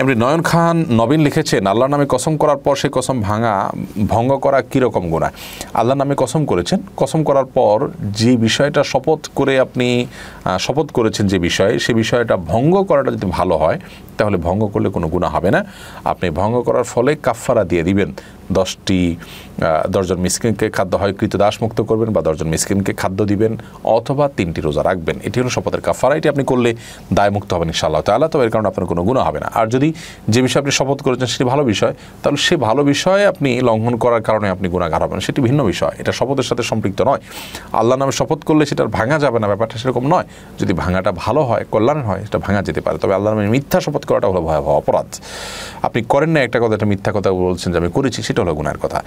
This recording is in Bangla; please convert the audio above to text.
এমনি নয়ন খান, নবীন লিখেছেন, আল্লাহর নামে কসম করার পর সে কসম ভাঙা, ভঙ্গ করা কীরকম গোনা আল্লাহর নামে কসম করেছেন, কসম করার পর যে বিষয়টা শপথ করে আপনি শপথ করেছেন যে বিষয়ে, সে বিষয়টা ভঙ্গ করাটা যদি ভালো হয় তাহলে ভঙ্গ করলে কোনো গুণা হবে না। আপনি ভঙ্গ করার ফলে কাফফারা দিয়ে দিবেন। দশটি দশজন মিসকিনকে খাদ্য হয় কৃতদাস মুক্ত করবেন বা দশজন মিসকিনকে খাদ্য দিবেন অথবা তিনটি রোজা রাখবেন। এটি হলো শপথের কাফারা এটি আপনি করলে দায়মুক্ত হবেন ইনশাআল্লাহ তাআলা। তবে এর কারণে আপনার কোনো গুণা হবে না। আর যদি যে বিষয়ে আপনি শপথ করেছেন সেটি ভালো বিষয়, তাহলে সে ভালো বিষয়ে আপনি লঙ্ঘন করার কারণে আপনি গুণাগার হবেন। সেটি ভিন্ন বিষয়। এটা শপথের সাথে সম্পৃক্ত নয়। আল্লাহ নামে শপথ করলে সেটা ভাঙা যাবে না। ব্যাপারটা সেরকম নয়। যদি ভাঙাটা ভালো হয়, কল্যাণ হয়, সেটা ভাঙা যেতে পারে। তবে আল্লাহ নামে মিথ্যা শপথ করাটা হলো ভয়াবহ অপরাধ। আপনি করেন না একটা কথা, একটা মিথ্যা কথা বলছেন যে আমি করেছি, সেটা হলো গুনার কথা।